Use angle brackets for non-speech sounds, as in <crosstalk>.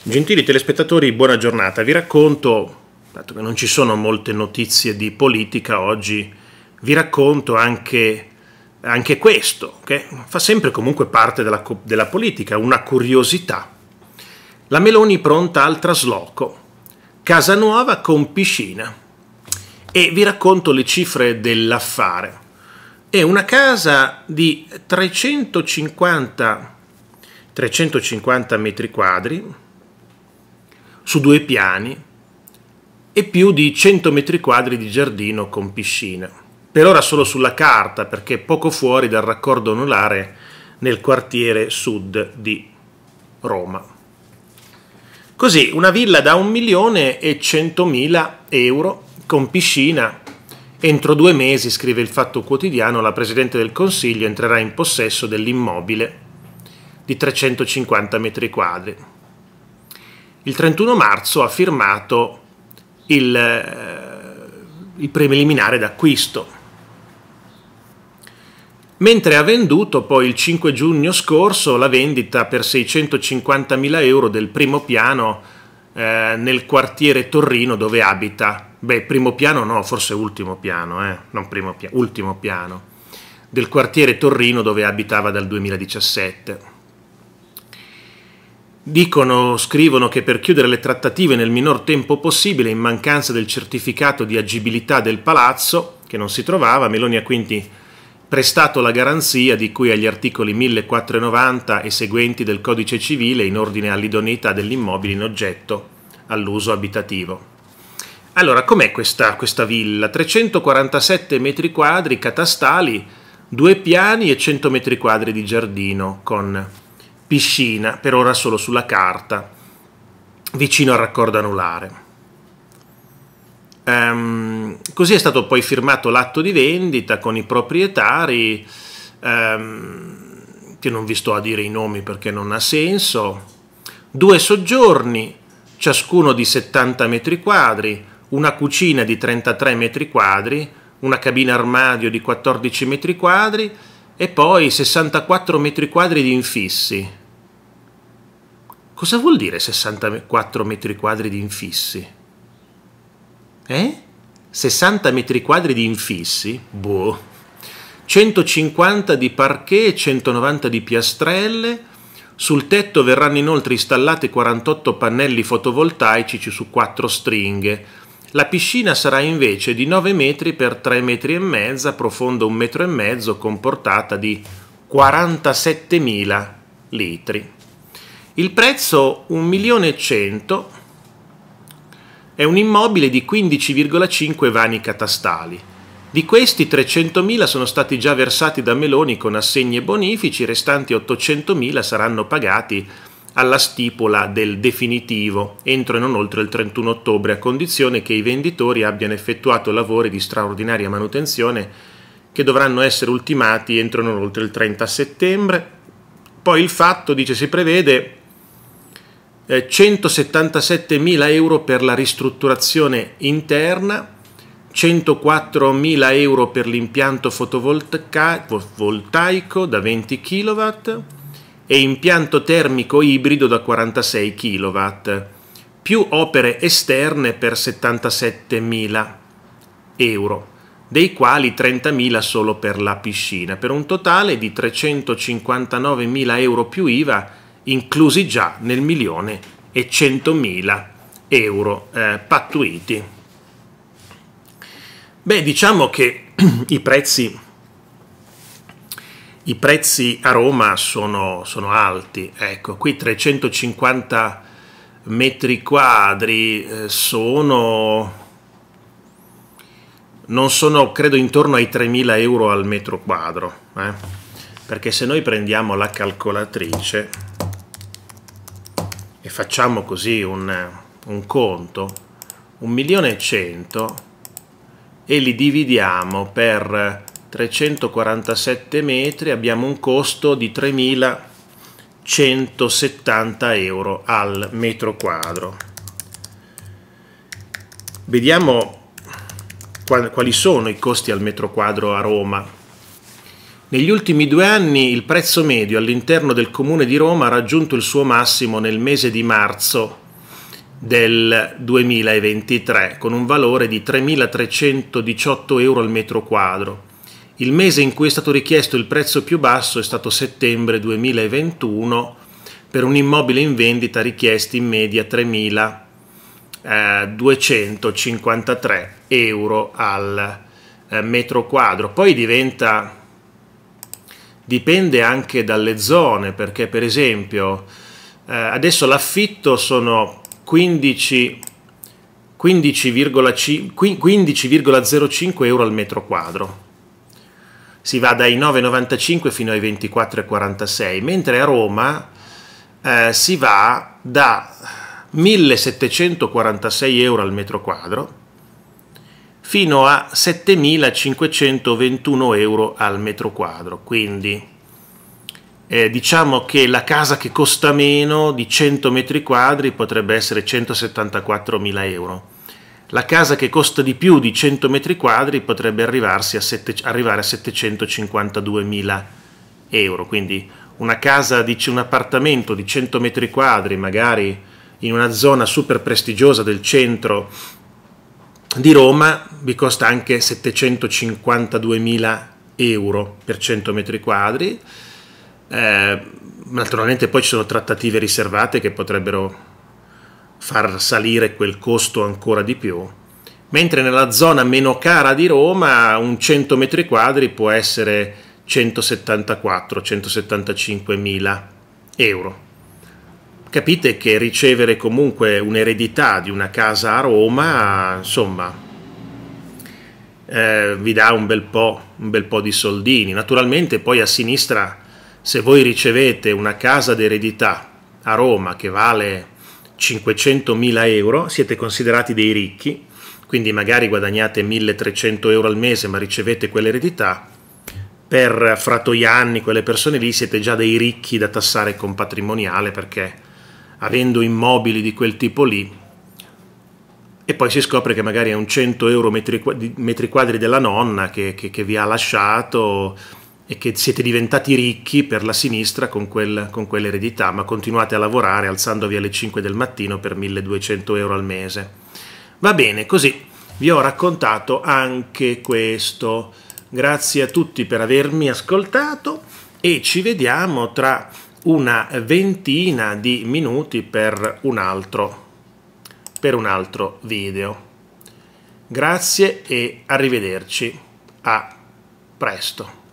Gentili telespettatori, buona giornata. Vi racconto, dato che non ci sono molte notizie di politica oggi, vi racconto anche, anche questo, che fa sempre comunque parte della, della politica, una curiosità. La Meloni pronta al trasloco, casa nuova con piscina. E vi racconto le cifre dell'affare. È una casa di 350, 350 metri quadri, su due piani e più di 100 metri quadri di giardino con piscina. Per ora solo sulla carta perché poco fuori dal raccordo anulare nel quartiere sud di Roma. Così una villa da 1 milione e 100 mila euro con piscina. Entro due mesi, scrive il Fatto Quotidiano, la Presidente del Consiglio entrerà in possesso dell'immobile di 350 metri quadri il 31 marzo ha firmato il, eh, il preliminare d'acquisto. Mentre ha venduto poi il 5 giugno scorso la vendita per 650.000 euro del primo piano eh, nel quartiere Torrino dove abita. Beh, primo piano no, forse ultimo piano, eh? non primo piano, ultimo piano. Del quartiere Torrino dove abitava dal 2017. Dicono, scrivono che per chiudere le trattative nel minor tempo possibile, in mancanza del certificato di agibilità del palazzo, che non si trovava, Meloni ha quindi prestato la garanzia di cui agli articoli 1490 e seguenti del Codice civile in ordine all'idoneità dell'immobile in oggetto all'uso abitativo. Allora, com'è questa, questa villa? 347 metri quadri catastali, due piani e 100 metri quadri di giardino con piscina, per ora solo sulla carta, vicino al raccordo anulare. Um, così è stato poi firmato l'atto di vendita con i proprietari, um, che non vi sto a dire i nomi perché non ha senso, due soggiorni, ciascuno di 70 metri quadri, una cucina di 33 metri quadri, una cabina armadio di 14 metri quadri e poi 64 metri quadri di infissi. Cosa vuol dire 64 metri quadri di infissi? Eh? 60 metri quadri di infissi? Boh. 150 di parquet e 190 di piastrelle. Sul tetto verranno inoltre installati 48 pannelli fotovoltaici su 4 stringhe. La piscina sarà invece di 9 metri per 3 metri e mezza, profonda 1 metro e mezzo, con portata di 47.000 litri. Il prezzo 1.100.000 è un immobile di 15,5 vani catastali. Di questi 300.000 sono stati già versati da Meloni con assegni e bonifici, i restanti 800.000 saranno pagati alla stipula del definitivo entro e non oltre il 31 ottobre, a condizione che i venditori abbiano effettuato lavori di straordinaria manutenzione che dovranno essere ultimati entro e non oltre il 30 settembre. Poi il fatto, dice, si prevede 177.000 eh, euro per la ristrutturazione interna, 104.000 euro per l'impianto fotovoltaico da 20 kW e impianto termico ibrido da 46 kW, più opere esterne per 77.000 euro, dei quali 30.000 solo per la piscina, per un totale di 359.000 euro più IVA inclusi già nel milione e centomila euro eh, pattuiti. Beh, diciamo che <clears throat> i prezzi, i prezzi a Roma sono, sono alti, ecco, qui 350 metri quadri eh, sono non sono credo intorno ai 3.000 euro al metro quadro eh? perché se noi prendiamo la calcolatrice e facciamo così un, un conto, un milione e cento e li dividiamo per 347 metri abbiamo un costo di 3.170 euro al metro quadro. Vediamo quali sono i costi al metro quadro a Roma. Negli ultimi due anni il prezzo medio all'interno del comune di Roma ha raggiunto il suo massimo nel mese di marzo del 2023 con un valore di 3.318 euro al metro quadro. Il mese in cui è stato richiesto il prezzo più basso è stato settembre 2021 per un immobile in vendita richiesti in media 3.253 euro al eh, metro quadro. Poi diventa dipende anche dalle zone, perché per esempio eh, adesso l'affitto sono 15, 15,05 15, euro al metro quadro. Si va dai 9,95 fino ai 24,46, mentre a Roma eh, si va da 1746 euro al metro quadro fino a 7.521 euro al metro quadro. Quindi eh, diciamo che la casa che costa meno di 100 metri quadri potrebbe essere 174.000 euro. La casa che costa di più di 100 metri quadri potrebbe a sette, arrivare a 752.000 euro. Quindi una casa, un appartamento di 100 metri quadri, magari in una zona super prestigiosa del centro di Roma vi costa anche 752.000 euro per 100 metri quadri. Eh, naturalmente poi ci sono trattative riservate che potrebbero far salire quel costo ancora di più. Mentre nella zona meno cara di Roma un 100 metri quadri può essere 174-175 mila euro capite che ricevere comunque un'eredità di una casa a Roma, insomma, eh, vi dà un bel, un bel po' di soldini. Naturalmente poi a sinistra, se voi ricevete una casa d'eredità a Roma che vale 500.000 euro, siete considerati dei ricchi, quindi magari guadagnate 1.300 euro al mese ma ricevete quell'eredità, per Fratoianni, quelle persone lì, siete già dei ricchi da tassare con patrimoniale perché avendo immobili di quel tipo lì e poi si scopre che magari è un 100 euro metri, quadri della nonna che, che, che, vi ha lasciato e che siete diventati ricchi per la sinistra con, quel, con quell'eredità, ma continuate a lavorare alzandovi alle 5 del mattino per 1200 euro al mese. Va bene, così vi ho raccontato anche questo. Grazie a tutti per avermi ascoltato e ci vediamo tra una ventina di minuti per un altro, per un altro video. Grazie e arrivederci. A presto.